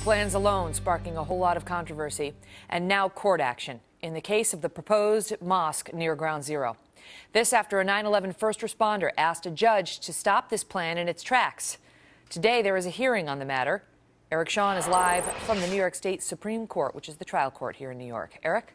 plans alone sparking a whole lot of controversy, and now court action in the case of the proposed mosque near Ground Zero. This after a 9 11 first responder asked a judge to stop this plan in its tracks. Today, there is a hearing on the matter. Eric Shawn is live from the New York State Supreme Court, which is the trial court here in New York. Eric?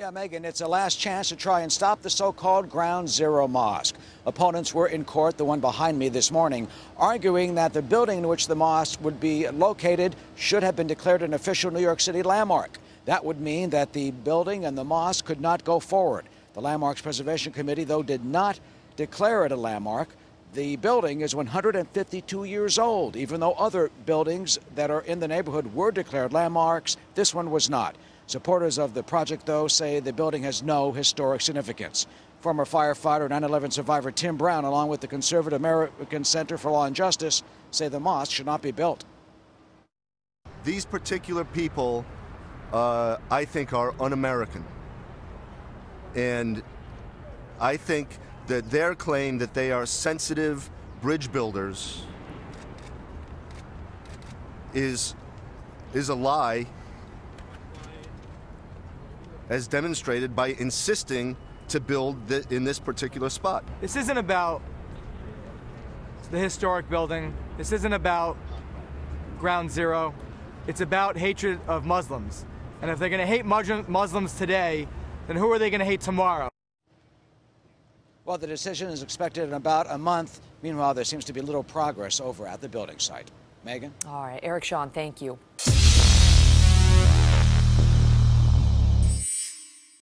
Yeah, Megan, it's a last chance to try and stop the so-called Ground Zero Mosque. Opponents were in court, the one behind me this morning, arguing that the building in which the mosque would be located should have been declared an official New York City landmark. That would mean that the building and the mosque could not go forward. The Landmarks Preservation Committee, though, did not declare it a landmark. The building is 152 years old, even though other buildings that are in the neighborhood were declared landmarks. This one was not. Supporters of the project, though, say the building has no historic significance. Former firefighter 9 11 survivor Tim Brown, along with the Conservative American Center for Law and Justice, say the mosque should not be built. These particular people, uh, I think, are un American. And I think that their claim that they are sensitive bridge builders is, is a lie as demonstrated by insisting to build the, in this particular spot. This isn't about the historic building. This isn't about ground zero. It's about hatred of Muslims. And if they're going to hate Muslims today, then who are they going to hate tomorrow? Well, the decision is expected in about a month. Meanwhile, there seems to be little progress over at the building site. Megan? All right. Eric Shawn, thank you.